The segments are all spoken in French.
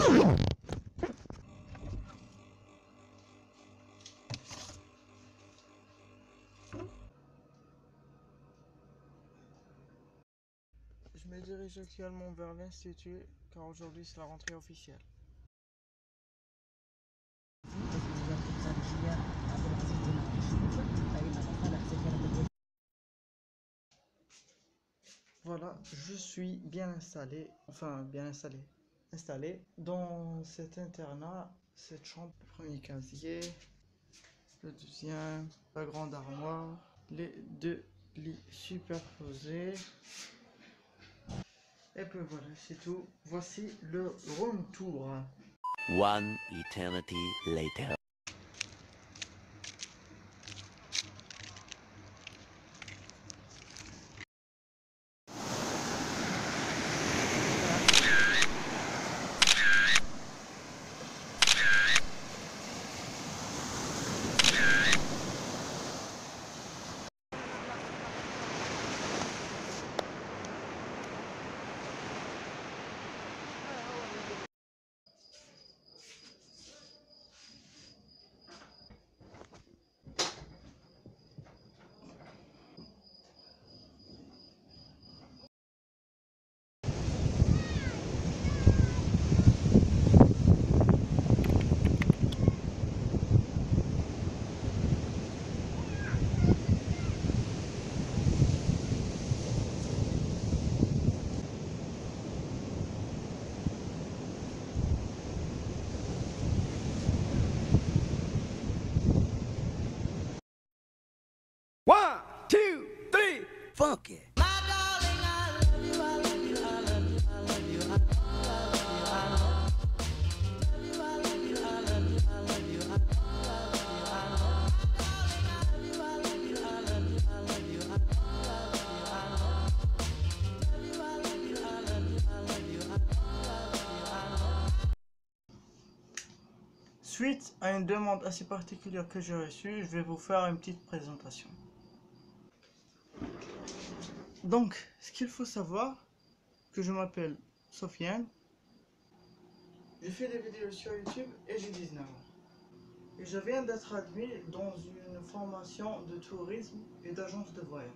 Je me dirige actuellement vers l'institut car aujourd'hui c'est la rentrée officielle. Voilà, je suis bien installé, enfin bien installé, installé dans cet internat, cette chambre, le premier casier, le deuxième, la grande armoire, les deux lits superposés. Et puis voilà, c'est tout. Voici le room tour. One eternity later. One, two, three, Suite à une demande assez particulière que j'ai reçue, je vais vous faire une petite présentation. Donc, ce qu'il faut savoir, que je m'appelle Sofiane, j'ai fait des vidéos sur YouTube et j'ai 19 ans. Et je viens d'être admis dans une formation de tourisme et d'agence de voyage.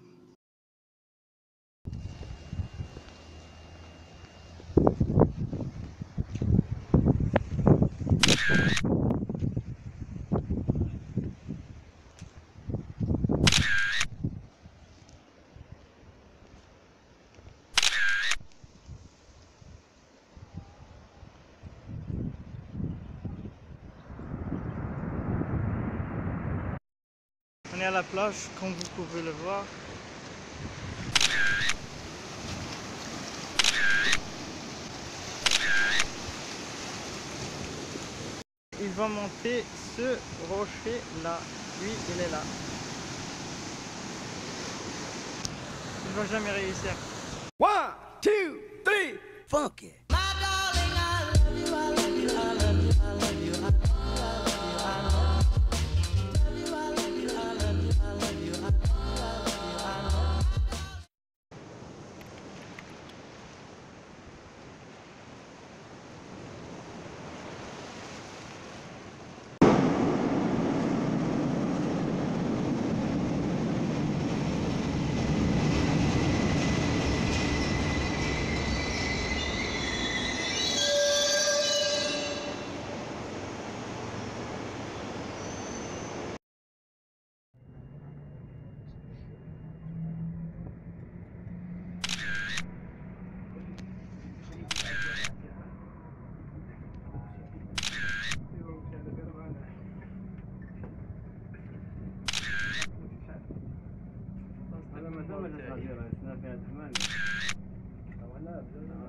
On est à la plage, comme vous pouvez le voir. Il va monter ce rocher là. Lui, il est là. Il va jamais réussir. One, two, three, fuck it.